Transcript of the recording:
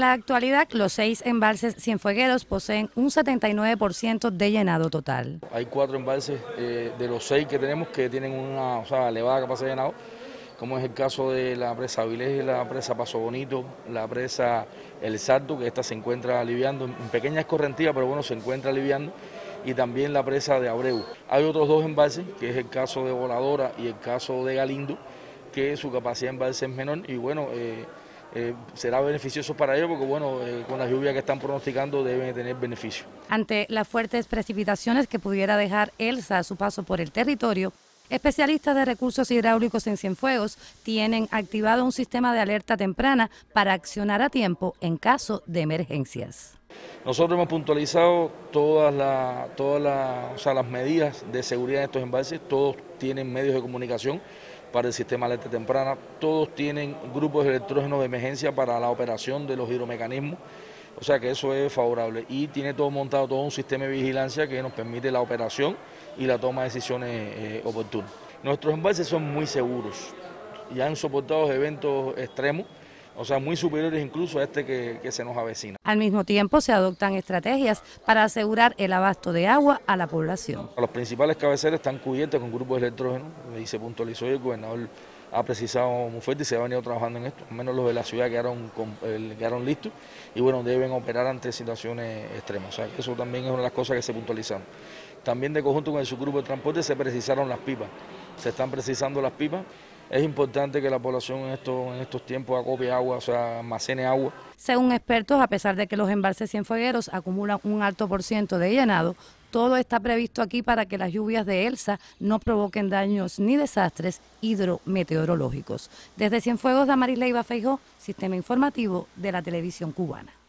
En la actualidad, los seis embalses cienfuegueros poseen un 79% de llenado total. Hay cuatro embalses eh, de los seis que tenemos que tienen una elevada capacidad de llenado, como es el caso de la presa Avilés, la presa Paso Bonito, la presa El Salto, que esta se encuentra aliviando en pequeñas correntías, pero bueno, se encuentra aliviando y también la presa de Abreu. Hay otros dos embalses, que es el caso de Voladora y el caso de Galindo, que su capacidad de embalse es menor y bueno, eh, eh, será beneficioso para ellos porque bueno, eh, con la lluvia que están pronosticando deben tener beneficio. Ante las fuertes precipitaciones que pudiera dejar Elsa a su paso por el territorio, Especialistas de recursos hidráulicos en Cienfuegos tienen activado un sistema de alerta temprana para accionar a tiempo en caso de emergencias. Nosotros hemos puntualizado todas, las medidas de seguridad de estos embalses, todos tienen medios de comunicación para el sistema de alerta temprana, todos tienen grupos de electrógenos de emergencia para la operación de los hidromecanismos, o sea que eso es favorable y tiene todo montado todo un sistema de vigilancia que nos permite la operación y la toma de decisiones eh, oportunas. Nuestros embalses son muy seguros, y han soportado eventos extremos o sea, muy superiores incluso a este que, se nos avecina. Al mismo tiempo se adoptan estrategias para asegurar el abasto de agua a la población. Los principales cabeceras están cubiertos con grupos de electrógeno y se puntualizó el gobernador ha precisado muy fuerte y se ha venido trabajando en esto, al menos los de la ciudad quedaron, quedaron listos y bueno, deben operar ante situaciones extremas, o sea, eso también es una de las cosas que se puntualizaron. También de conjunto con el subgrupo de transporte se precisaron las pipas, se están precisando las pipas es importante que la población en estos, en estos tiempos acopie agua, o sea, almacene agua. Según expertos, a pesar de que los embalses cienfuegueros acumulan un alto por ciento de llenado, todo está previsto aquí para que las lluvias de Elsa no provoquen daños ni desastres hidrometeorológicos. Desde Cienfuegos, Damaris Leiva Feijó, Sistema Informativo de la Televisión Cubana.